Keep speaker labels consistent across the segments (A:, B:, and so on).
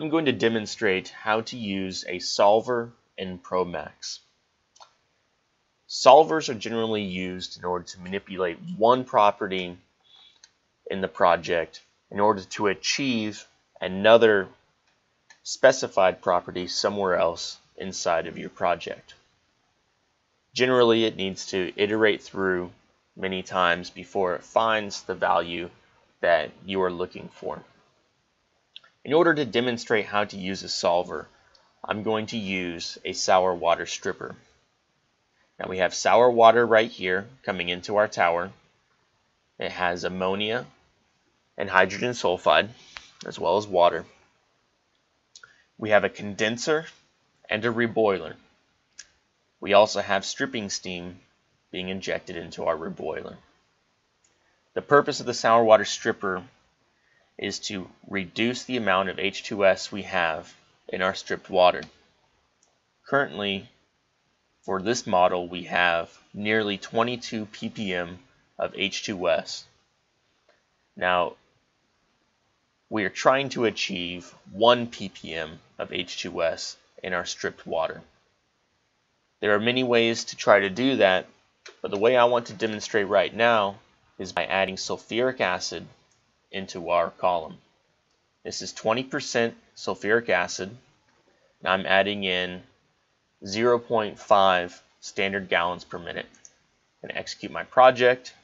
A: I'm going to demonstrate how to use a solver in Promax. Solvers are generally used in order to manipulate one property in the project in order to achieve another specified property somewhere else inside of your project. Generally, it needs to iterate through many times before it finds the value that you are looking for. In order to demonstrate how to use a solver, I'm going to use a sour water stripper. Now we have sour water right here coming into our tower. It has ammonia and hydrogen sulfide as well as water. We have a condenser and a reboiler. We also have stripping steam being injected into our reboiler. The purpose of the sour water stripper is to reduce the amount of H2S we have in our stripped water. Currently, for this model, we have nearly 22 ppm of H2S. Now, we are trying to achieve 1 ppm of H2S in our stripped water. There are many ways to try to do that, but the way I want to demonstrate right now is by adding sulfuric acid into our column. This is 20% sulfuric acid. Now I'm adding in 0.5 standard gallons per minute. To execute my project.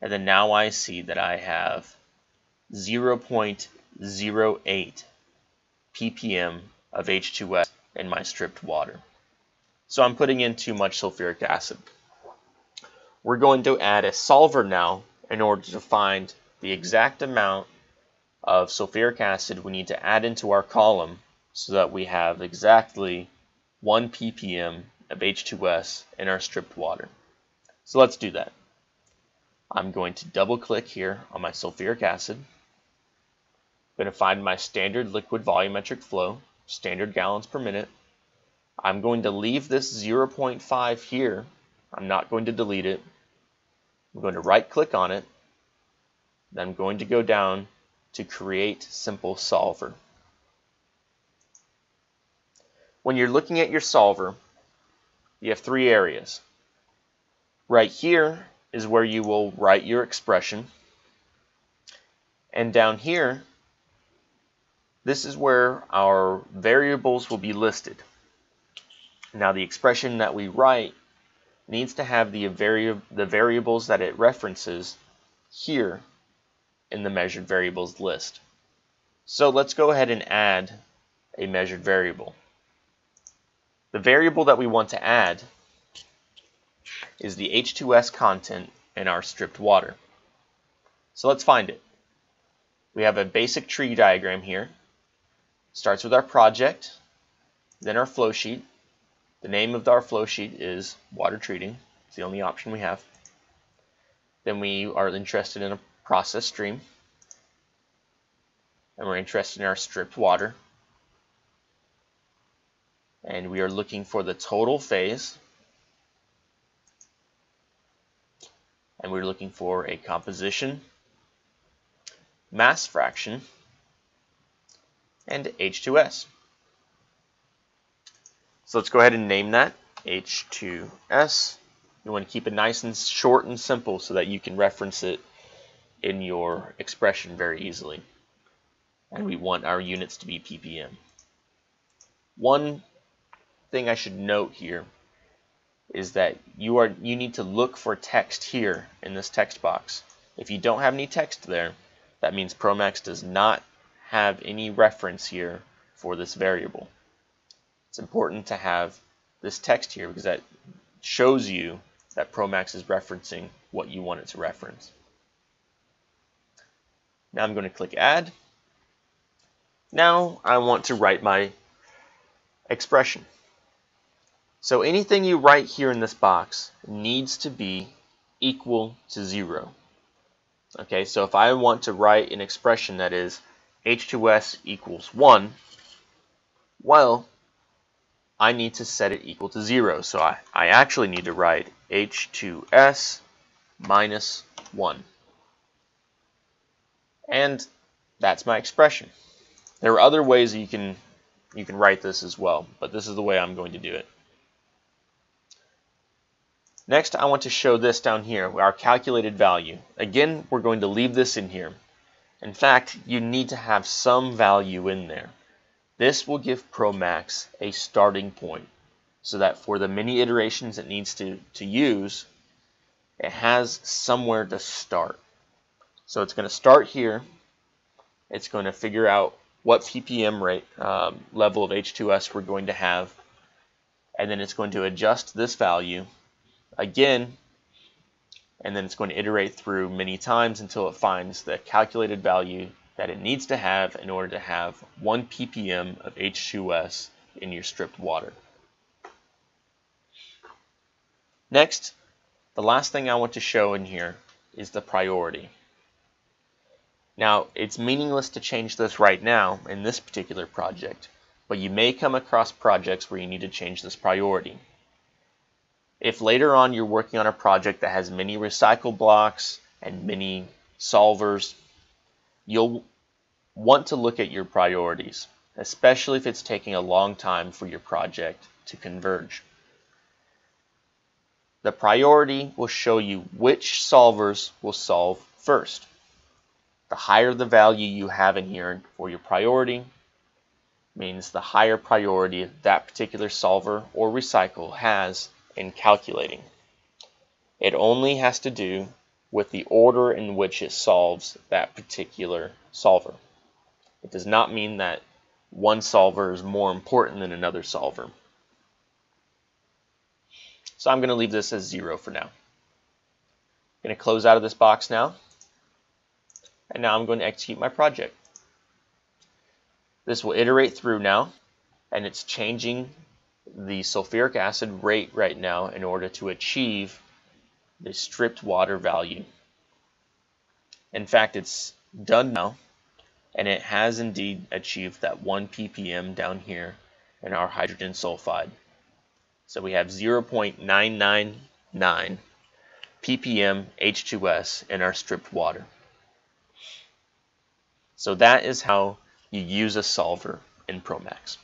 A: And then now I see that I have 0.08 ppm of H2S in my stripped water. So I'm putting in too much sulfuric acid. We're going to add a solver now in order to find the exact amount of sulfuric acid we need to add into our column so that we have exactly 1 ppm of H2S in our stripped water. So let's do that. I'm going to double click here on my sulfuric acid. I'm going to find my standard liquid volumetric flow, standard gallons per minute. I'm going to leave this 0.5 here. I'm not going to delete it. I'm going to right click on it then I'm going to go down to create simple solver. When you're looking at your solver, you have three areas. Right here is where you will write your expression. And down here, this is where our variables will be listed. Now the expression that we write needs to have the, vari the variables that it references here in the measured variables list. So let's go ahead and add a measured variable. The variable that we want to add is the H2S content in our stripped water. So let's find it. We have a basic tree diagram here. Starts with our project, then our flow sheet. The name of our flow sheet is water treating. It's the only option we have. Then we are interested in a process stream. And we're interested in our stripped water. And we are looking for the total phase. And we're looking for a composition, mass fraction, and H2S. So let's go ahead and name that H2S. You want to keep it nice and short and simple so that you can reference it in your expression very easily. And we want our units to be ppm. One thing I should note here is that you are you need to look for text here in this text box. If you don't have any text there, that means Promax does not have any reference here for this variable. It's important to have this text here because that shows you that Promax is referencing what you want it to reference. Now I'm going to click add. Now I want to write my expression. So anything you write here in this box needs to be equal to zero. Okay, so if I want to write an expression that is H2S equals 1, well, I need to set it equal to 0. So I, I actually need to write H2S minus 1. And that's my expression. There are other ways you can you can write this as well, but this is the way I'm going to do it. Next, I want to show this down here, our calculated value. Again, we're going to leave this in here. In fact, you need to have some value in there. This will give Promax a starting point so that for the many iterations it needs to, to use, it has somewhere to start. So it's going to start here. It's going to figure out what ppm rate um, level of H2S we're going to have, and then it's going to adjust this value again, and then it's going to iterate through many times until it finds the calculated value that it needs to have in order to have 1 ppm of H2S in your stripped water. Next, the last thing I want to show in here is the priority. Now, it's meaningless to change this right now in this particular project, but you may come across projects where you need to change this priority. If later on you're working on a project that has many recycle blocks and many solvers, you'll want to look at your priorities, especially if it's taking a long time for your project to converge. The priority will show you which solvers will solve first. The higher the value you have in here for your priority means the higher priority that particular solver or recycle has in calculating. It only has to do with the order in which it solves that particular solver. It does not mean that one solver is more important than another solver. So I'm going to leave this as 0 for now. I'm going to close out of this box now. And now I'm going to execute my project. This will iterate through now, and it's changing the sulfuric acid rate right now in order to achieve the stripped water value. In fact, it's done now, and it has indeed achieved that 1 ppm down here in our hydrogen sulfide. So we have 0.999 ppm H2S in our stripped water. So that is how you use a solver in Promax.